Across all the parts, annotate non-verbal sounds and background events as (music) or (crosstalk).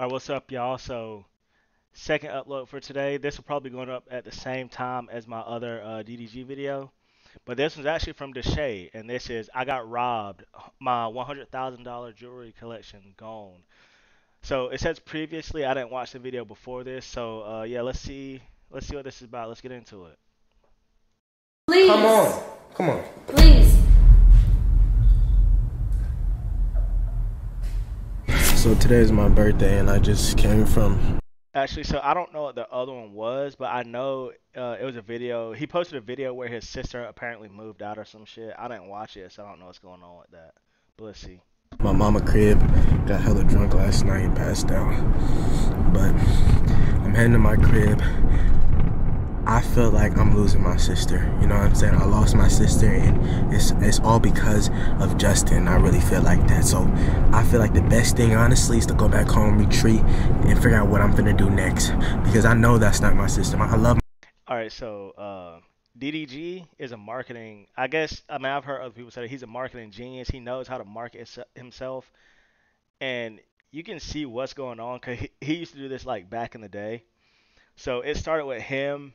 All right, what's up, y'all? So, second upload for today. This will probably be going up at the same time as my other uh, DDG video, but this one's actually from Deshae, and this is I got robbed. My $100,000 jewelry collection gone. So it says previously I didn't watch the video before this, so uh, yeah, let's see. Let's see what this is about. Let's get into it. Please. Come on. Come on. So today is my birthday and I just came from Actually, so I don't know what the other one was, but I know uh, it was a video. He posted a video where his sister apparently moved out or some shit. I didn't watch it, so I don't know what's going on with that. But let's see. my mama crib. Got hella drunk last night and passed out. But I'm heading to my crib. I feel like I'm losing my sister. You know what I'm saying? I lost my sister and it's it's all because of Justin. I really feel like that. So I feel like the best thing honestly is to go back home, retreat, and figure out what I'm gonna do next. Because I know that's not my sister. I love All right, so uh, DDG is a marketing. I guess I mean I've heard other people say that he's a marketing genius. He knows how to market himself, and you can see what's going on because he, he used to do this like back in the day. So it started with him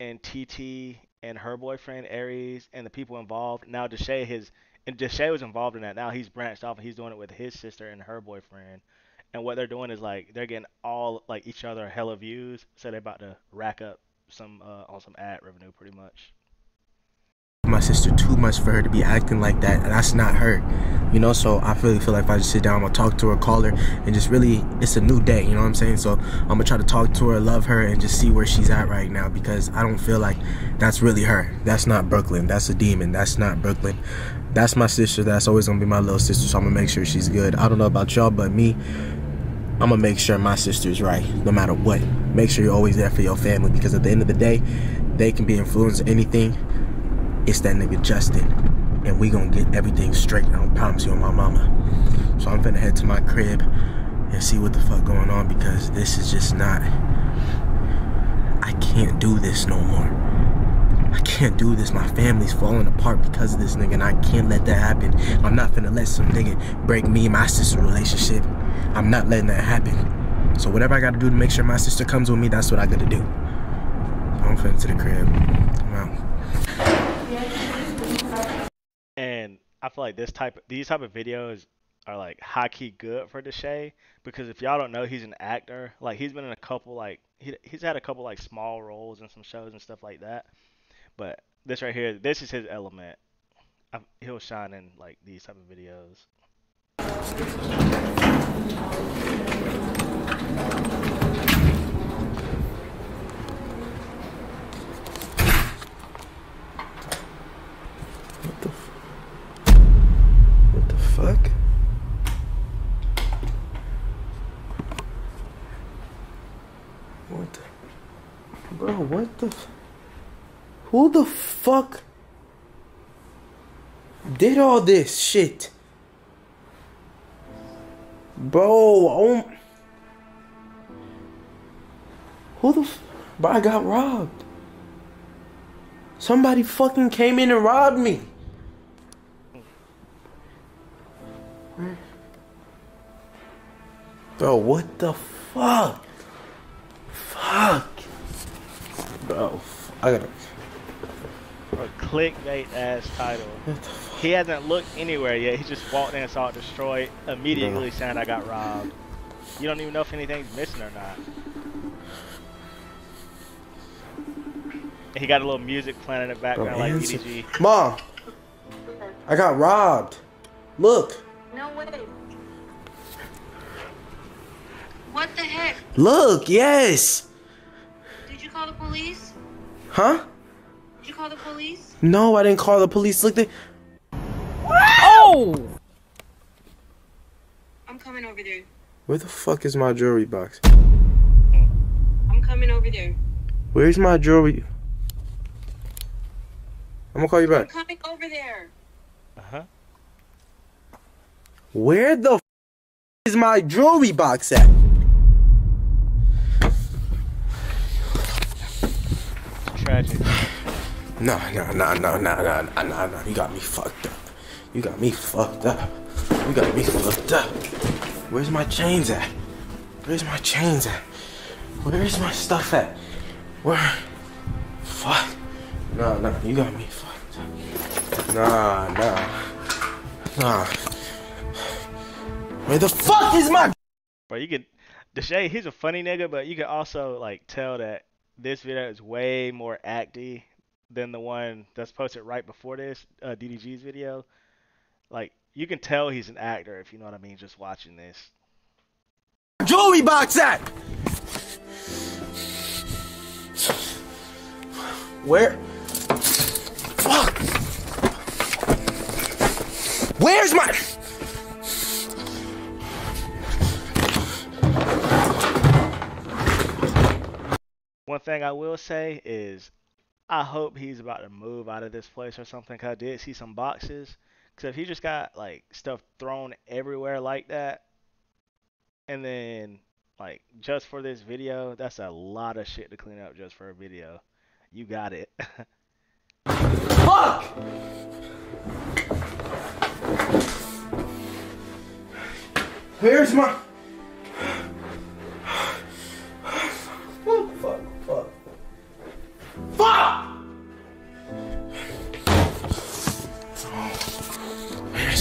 and TT and her boyfriend Aries and the people involved. Now Deshae his and Deshae was involved in that. Now he's branched off he's doing it with his sister and her boyfriend. And what they're doing is like they're getting all like each other hella views, so they're about to rack up some uh, on some ad revenue pretty much. Sister too much for her to be acting like that and that's not her you know? So i really feel like if i just sit down i'm gonna talk to her call her and just really it's a new day you know what i'm saying? So i'm gonna try to talk to her love her and just see where she's at right now because i don't feel like that's really her. That's not brooklyn. That's a demon. That's not brooklyn. That's my sister. That's always gonna be my little sister so i'm gonna make sure she's good. I don't know about y'all but me I'm gonna make sure my sister's right, no matter what. Make sure you're always there for your family because at the end of the day, they can be influenced anything. It's that nigga Justin, and we gonna get everything straight. I promise you on my mama. So I'm finna head to my crib and see what the fuck going on because this is just not. I can't do this no more. I can't do this. My family's falling apart because of this nigga, and I can't let that happen. I'm not finna let some nigga break me and my sister relationship. I'm not letting that happen. So whatever I gotta do to make sure my sister comes with me, that's what I gotta do. I'm finna to the crib. I'm out. And I feel like this type these type of videos are like high key good for Deshae because if y'all don't know, he's an actor. Like he's been in a couple like he, he's had a couple like small roles in some shows and stuff like that. But this right here, this is his element. I, he'll shine in like these type of videos. What the f- What the fuck? What the Bro, what the Who the fuck did all this shit? Bro, oh Who the Bro, I got robbed. Somebody fucking came in and robbed me. Bro, what the? Fuck. Bro, f- I gotta. A clickbait ass title. He hasn't looked anywhere yet. He just walked in and saw it destroyed. Immediately saying I got robbed. You don't even know if anything's missing or not. He got a little music playing in the background Bro, like answer- DDG. Mom, I got robbed. Look, No way. What the heck? look, yes. Huh? Did you call the police? No, I didn't call the police. Look, they. Oh! I'm coming over there. Where the fuck is my jewelry box? I'm coming over there. Where's my jewelry? I'm gonna call you back. I'm coming over there. Uh huh. Where the f- is my jewelry box at? Tragic. No, no, no, no, no, no, no, no, no. You got me fucked up. You got me fucked up. You got me fucked up. Where's my chains at? Where's my chains at? Where's my stuff at? Where? Fuck. Nah, nah, you got me fucked. up. Nah, nah. Nah. Where the fuck is my But you can, Deshae, he's a funny nigga, but you can also like tell that this video is way more acty than the one that's posted right before this, uh, DDG's video. Like you can tell he's an actor if you know what I mean, just watching this. jewelry box at? Where? Fuck. Where's my? One thing I will say is, I hope he's about to move out of this place or something. Cause I did see some boxes. Cause if he just got like stuff thrown everywhere like that, and then like just for this video, that's a lot of shit to clean up just for a video. You got it. Fuck! Where's my?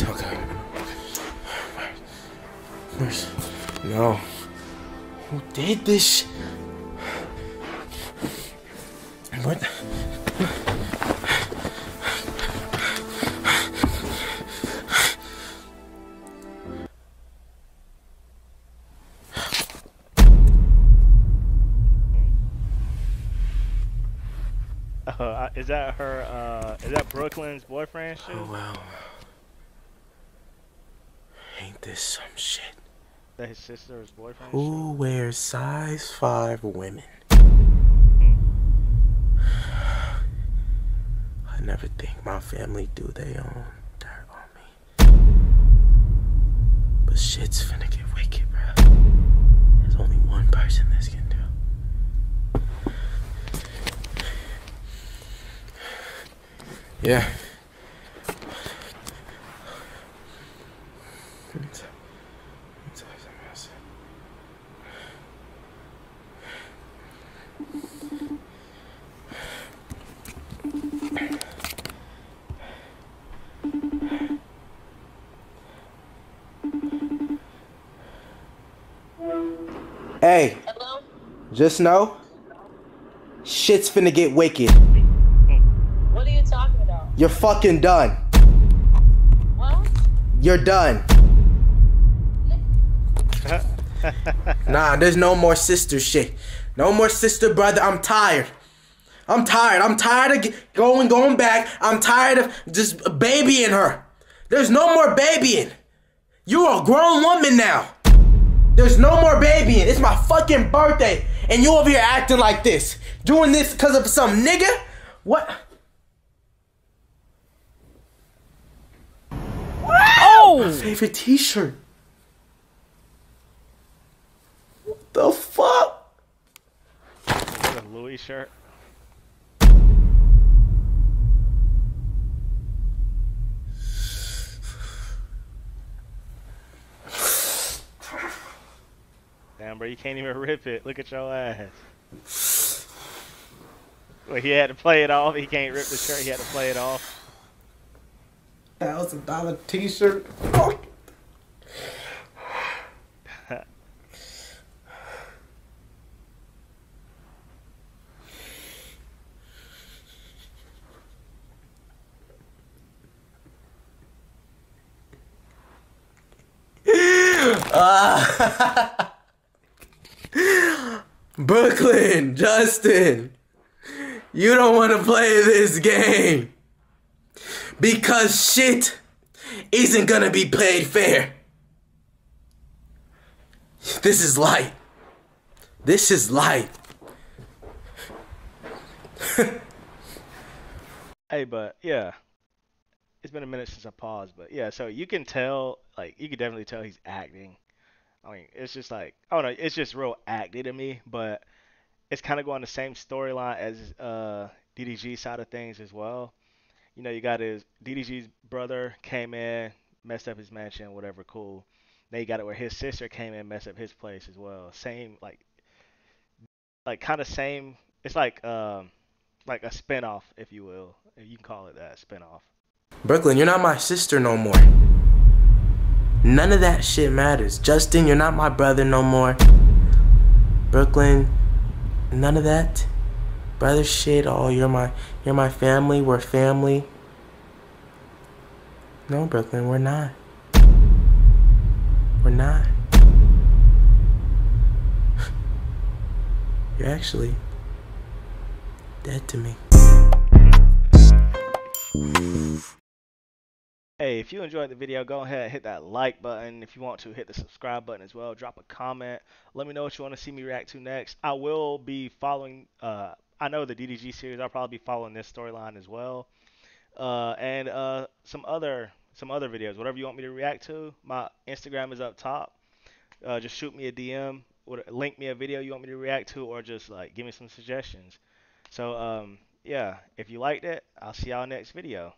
Where's okay? Where's? No. Who did this? What? Uh, is that her? Uh, is that Brooklyn's boyfriend? Oh well. This some shit? That his sister's boyfriend? Who wears size 5 women? Hmm. I never think my family do they own dirt on me. But shit's finna get wicked, bro. There's only one person this can do. Yeah. Let me tell- let me tell you something else. Hey, Hello? just know, shit's finna get wicked. What are you talking about? You're fucking done. What? You're done. (laughs) Nah, there's no more sister shit. No more sister brother. I'm tired. I'm tired. I'm tired of going going back. I'm tired of just babying her. There's no more babying. You're a grown woman now. There's no more babying. It's my fucking birthday, and you over here acting like this, doing this because of some nigga. What? Oh! Favorite T-shirt. What the fuck? The Louis shirt. Damn, bro, you can't even rip it. Look at your ass. Well, he had to play it off. He can't rip the shirt. He had to play it off. Thousand dollar T-shirt. Fuck. Ah. (laughs) Brooklyn, Justin, you don't want to play this game because shit isn't gonna be played fair. This is light. This is light. (laughs) Hey, but yeah, it's been a minute since I paused, but yeah, so you can tell, like, you can definitely tell he's acting. I mean, it's just like, I don't know, it's just real acting to me, but it's kind of going the same storyline as uh DDG side of things as well. You know, you got his DDG's brother came in, messed up his mansion, whatever, cool. They got it where his sister came in, messed up his place as well. Same like like kind of same. It's like um like a spinoff, if you will. If you can call it that spinoff. Brooklyn, you're not my sister no more. None of that shit matters. Justin, you're not my brother no more. Brooklyn, none of that. Brother shit, oh you're my you're my family, we're family. No, Brooklyn, we're not. We're not. You're actually dead to me. Hey, if you enjoyed the video, go ahead and hit that like button. If you want to, hit the subscribe button as well. Drop a comment. Let me know what you want to see me react to next. I will be following, uh, I know the DDG series. I'll probably be following this storyline as well. Uh, and uh, some other some other videos. Whatever you want me to react to. My Instagram is up top. Uh, just shoot me a DM. or Link me a video you want me to react to, or just like give me some suggestions. So um, yeah, if you liked it, I'll see y'all next video.